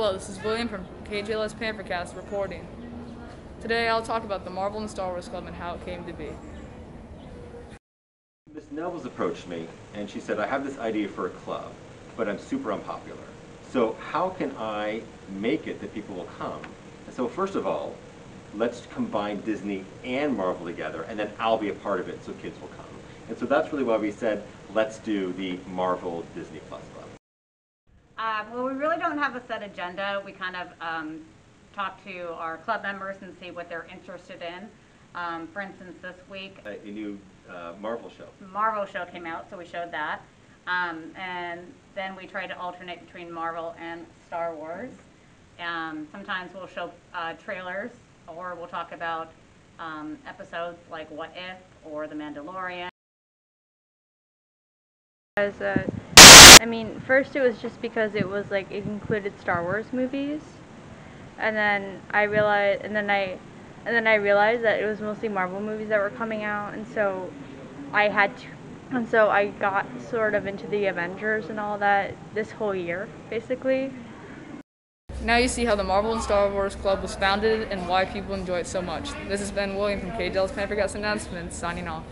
Hello, this is William from KJLS Panthercast reporting. Today I'll talk about the Marvel and Star Wars Club and how it came to be. Miss Nevels approached me and she said, I have this idea for a club, but I'm super unpopular. So how can I make it that people will come? And so first of all, let's combine Disney and Marvel together and then I'll be a part of it so kids will come. And so that's really why we said, let's do the Marvel Disney Plus Club. Uh, well, we really don't have a set agenda. We kind of um, talk to our club members and see what they're interested in. Um, for instance, this week, A, a new uh, Marvel show. Marvel show came out, so we showed that. Um, and then we try to alternate between Marvel and Star Wars. Um, sometimes we'll show uh, trailers, or we'll talk about um, episodes like What If or The Mandalorian. Because, uh, I mean, first it was just because it was like it included Star Wars movies, and then I realized, and then I, and then I realized that it was mostly Marvel movies that were coming out, and so I had to, and so I got sort of into the Avengers and all that this whole year, basically. Now you see how the Marvel and Star Wars Club was founded and why people enjoy it so much. This has been William from KJLS Panthercast Announcements signing off.